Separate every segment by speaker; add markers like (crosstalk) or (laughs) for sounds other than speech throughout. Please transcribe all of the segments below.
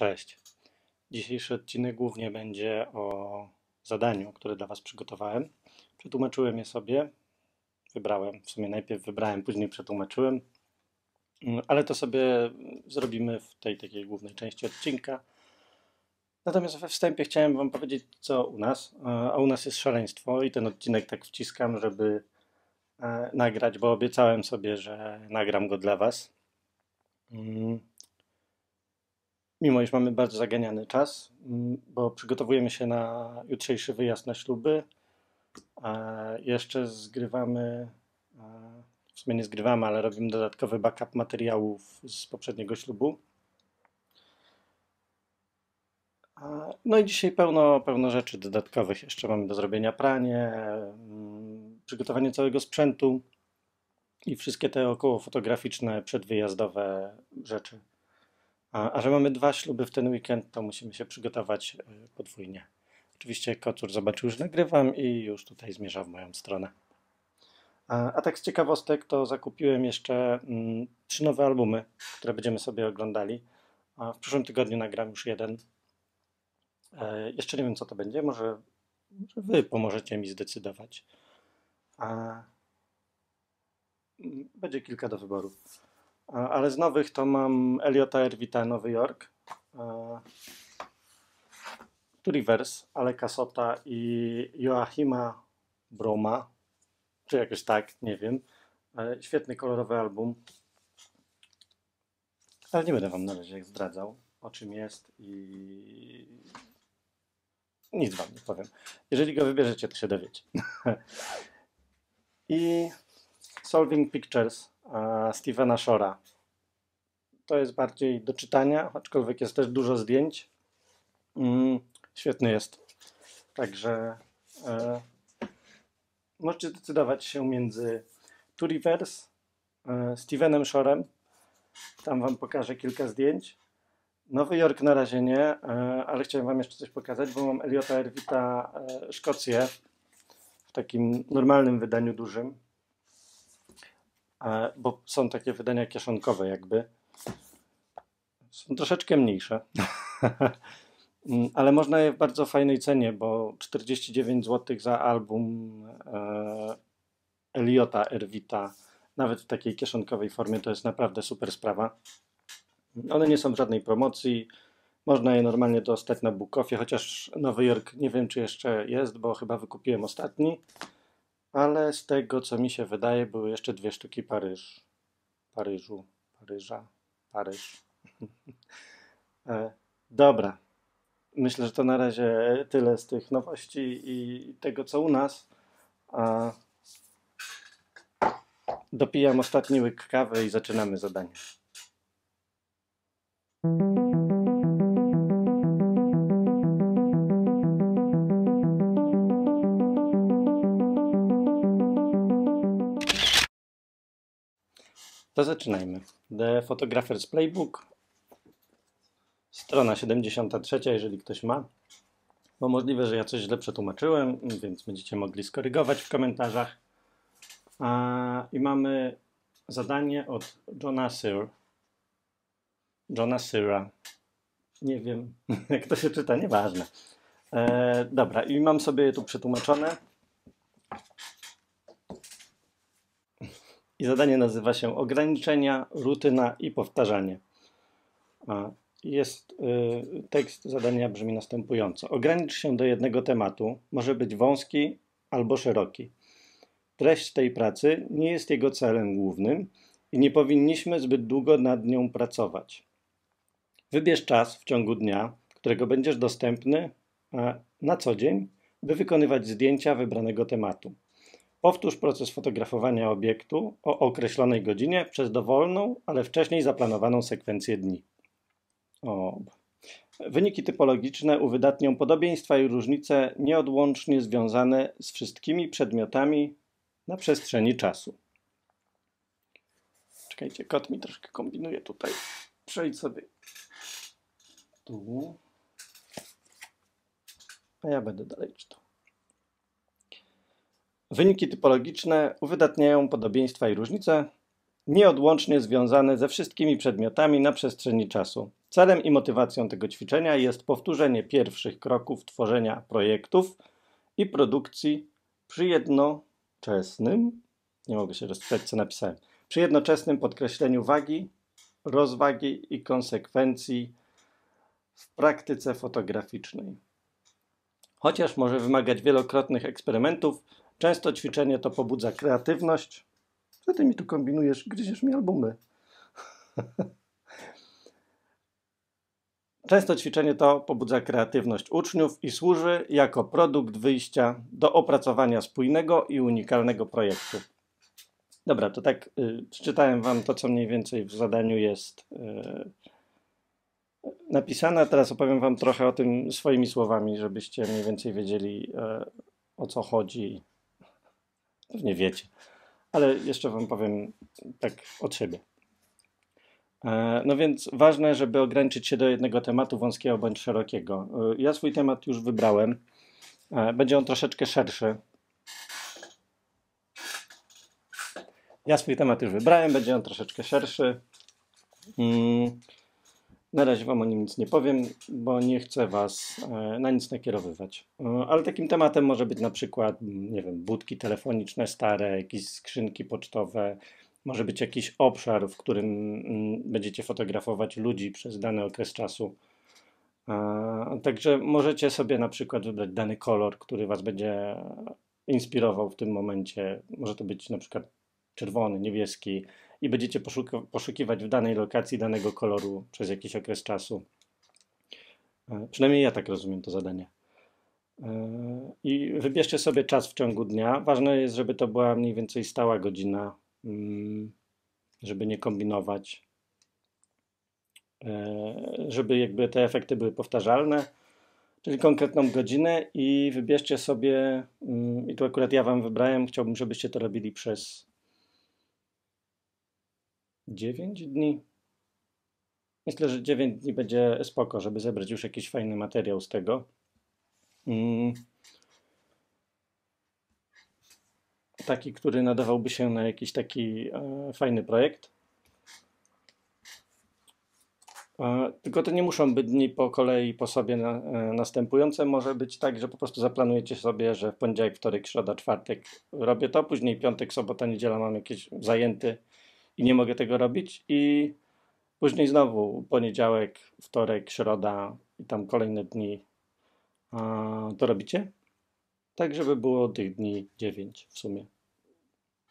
Speaker 1: Cześć. Dzisiejszy odcinek głównie będzie o zadaniu, które dla Was przygotowałem. Przetłumaczyłem je sobie, wybrałem, w sumie najpierw wybrałem, później przetłumaczyłem, Mm, ale to sobie zrobimy w tej takiej głównej części odcinka. Natomiast we wstępie chciałem Wam powiedzieć, co u nas. A u nas jest szaleństwo i ten odcinek tak wciskam, żeby e, nagrać, bo obiecałem sobie, że nagram go dla Was. Mimo iż mamy bardzo zaganiany czas, mm, bo przygotowujemy się na jutrzejszy wyjazd na śluby, jeszcze zgrywamy, w sumie nie zgrywamy, ale robimy dodatkowy backup materiałów z poprzedniego ślubu. No i dzisiaj pełno, pełno rzeczy dodatkowych. Jeszcze mamy do zrobienia pranie, mm, przygotowanie całego sprzętu i wszystkie te około fotograficzne, przedwyjazdowe rzeczy. A, a że mamy dwa śluby w ten weekend, to musimy się przygotować y, podwójnie. Oczywiście kocur zobaczył, że nagrywam i już tutaj zmierza w moją stronę. A, a tak z ciekawostek to zakupiłem jeszcze mm, trzy nowe albumy, które będziemy sobie oglądali. A w przyszłym tygodniu nagram już jeden. E, jeszcze nie wiem, co to będzie. Może, może wy pomożecie mi zdecydować. A, mm, będzie kilka do wyboru. Ale z nowych to mam Eliota Erwita Nowy Jork, e, tu Rivers, Aleka Sota i Joachima Broma, czy jakoś tak, nie wiem. E, Świetny, kolorowy album. Ale nie będę wam na razie zdradzał, o czym jest i nic wam nie powiem. Jeżeli go wybierzecie, to się dowiecie. (laughs) I Solving Pictures Stevena Shora. To jest bardziej do czytania, aczkolwiek jest też dużo zdjęć. Mm, świetny jest. Także e, możecie zdecydować się między Two Rivers, e, Stevenem Shorem. Tam wam pokażę kilka zdjęć. Nowy Jork na razie nie, e, ale chciałem wam jeszcze coś pokazać, bo mam Eliota Erwita e, Szkocję w takim normalnym wydaniu dużym. Bo są takie wydania kieszonkowe jakby. Są troszeczkę mniejsze. (laughs) Mm, Ale można je w bardzo fajnej cenie, bo 49 zł za album e, Eliota Erwita, nawet w takiej kieszonkowej formie, to jest naprawdę super sprawa. One nie są w żadnej promocji. Można je normalnie dostać na Bukofie, chociaż Nowy Jork nie wiem, czy jeszcze jest, bo chyba wykupiłem ostatni. Ale z tego, co mi się wydaje, były jeszcze dwie sztuki Paryż. Paryżu, Paryża, Paryż. (laughs) E, Dobra. Myślę, że to na razie tyle z tych nowości i tego, co u nas. A dopijam ostatni łyk kawy i zaczynamy zadanie. To zaczynajmy. The Photographer's Playbook. Strona 73, jeżeli ktoś ma. Bo możliwe, że ja coś źle przetłumaczyłem, więc będziecie mogli skorygować w komentarzach. I mamy zadanie od Johna Syr. Johna Syra. Nie wiem, (laughs) jak to się czyta, nieważne. E, dobra, i mam sobie tu przetłumaczone. I zadanie nazywa się Ograniczenia, rutyna i powtarzanie. Jest y, tekst zadania brzmi następująco. Ogranicz się do jednego tematu, może być wąski albo szeroki. Treść tej pracy nie jest jego celem głównym i nie powinniśmy zbyt długo nad nią pracować. Wybierz czas w ciągu dnia, którego będziesz dostępny na co dzień, by wykonywać zdjęcia wybranego tematu. Powtórz proces fotografowania obiektu o określonej godzinie przez dowolną, ale wcześniej zaplanowaną sekwencję dni. O. Wyniki typologiczne uwydatnią podobieństwa i różnice nieodłącznie związane z wszystkimi przedmiotami na przestrzeni czasu. Czekajcie, kot mi troszkę kombinuje tutaj. Przejdź sobie tu. A ja będę dalej czytał. Wyniki typologiczne uwydatniają podobieństwa i różnice nieodłącznie związane ze wszystkimi przedmiotami na przestrzeni czasu. Celem i motywacją tego ćwiczenia jest powtórzenie pierwszych kroków tworzenia projektów i produkcji przy jednoczesnym, nie mogę się rozpisać, co napisałem, przy jednoczesnym podkreśleniu wagi, rozwagi i konsekwencji w praktyce fotograficznej. Chociaż może wymagać wielokrotnych eksperymentów, często ćwiczenie to pobudza kreatywność. Co ty mi tu kombinujesz? Gryziesz mi albumy. (laughs) Często ćwiczenie to pobudza kreatywność uczniów i służy jako produkt wyjścia do opracowania spójnego i unikalnego projektu. Dobra, to tak y, przeczytałem Wam to, co mniej więcej w zadaniu jest y, napisane. Teraz opowiem Wam trochę o tym swoimi słowami, żebyście mniej więcej wiedzieli y, o co chodzi. Pewnie wiecie, ale jeszcze Wam powiem tak od siebie. E, no więc ważne, żeby ograniczyć się do jednego tematu wąskiego bądź szerokiego. E, ja swój temat już wybrałem. E, będzie on troszeczkę szerszy. Ja swój temat już wybrałem, będzie on troszeczkę szerszy. Na razie Wam o nim nic nie powiem, bo nie chcę Was na nic nakierowywać. Ale takim tematem może być na przykład, nie wiem, budki telefoniczne stare, jakieś skrzynki pocztowe, może być jakiś obszar, w którym mm, będziecie fotografować ludzi przez dany okres czasu. Także możecie sobie na przykład wybrać dany kolor, który Was będzie inspirował w tym momencie. Może to być na przykład czerwony, niebieski i będziecie poszukiwać w danej lokacji danego koloru przez jakiś okres czasu. Przynajmniej ja tak rozumiem to zadanie. I wybierzcie sobie czas w ciągu dnia. Ważne jest, żeby to była mniej więcej stała godzina, Mm, żeby nie kombinować, e, żeby jakby te efekty były powtarzalne, czyli konkretną godzinę i wybierzcie sobie, mm, i tu akurat ja Wam wybrałem, chciałbym, żebyście to robili przez 9 dni. Myślę, że 9 dni będzie spoko, żeby zebrać już jakiś fajny materiał z tego. Mm. taki, który nadawałby się na jakiś taki e, fajny projekt. E, tylko to nie muszą być dni po kolei po sobie na, e, następujące. Może być tak, że po prostu zaplanujecie sobie, że w poniedziałek, wtorek, środa, czwartek robię to, później piątek, sobota, niedziela mam jakieś zajęty i nie mogę tego robić i później znowu poniedziałek, wtorek, środa i tam kolejne dni to robicie tak żeby było tych dni 9 w sumie.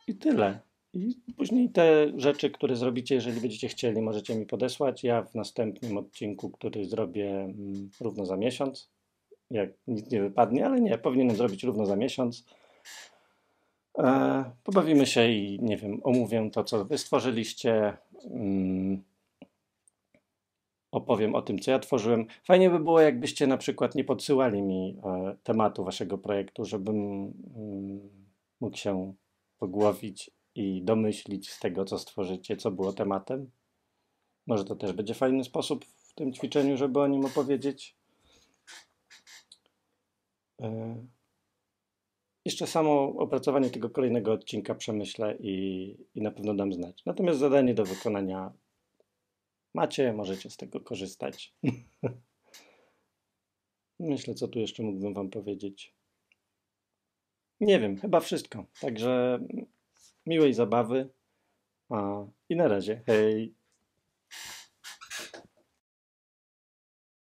Speaker 1: I tyle. I później te rzeczy, które zrobicie, jeżeli będziecie chcieli, możecie mi podesłać. Ja w następnym odcinku, który zrobię mm, równo za miesiąc, jak nic nie wypadnie, ale nie, powinienem zrobić równo za miesiąc. E, pobawimy się i nie wiem, omówię to, co wy stworzyliście. Mm, opowiem o tym, co ja tworzyłem. Fajnie by było, jakbyście na przykład nie podsyłali mi e, tematu waszego projektu, żebym mm, mógł się pogłowić i domyślić z tego, co stworzycie, co było tematem. Może to też będzie fajny sposób w tym ćwiczeniu, żeby o nim opowiedzieć. Jeszcze samo opracowanie tego kolejnego odcinka przemyślę i, i na pewno dam znać. Natomiast zadanie do wykonania macie, możecie z tego korzystać. (laughs) Myślę, co tu jeszcze mógłbym Wam powiedzieć. Nie wiem, chyba wszystko. Także miłej zabawy. I na razie. Hej.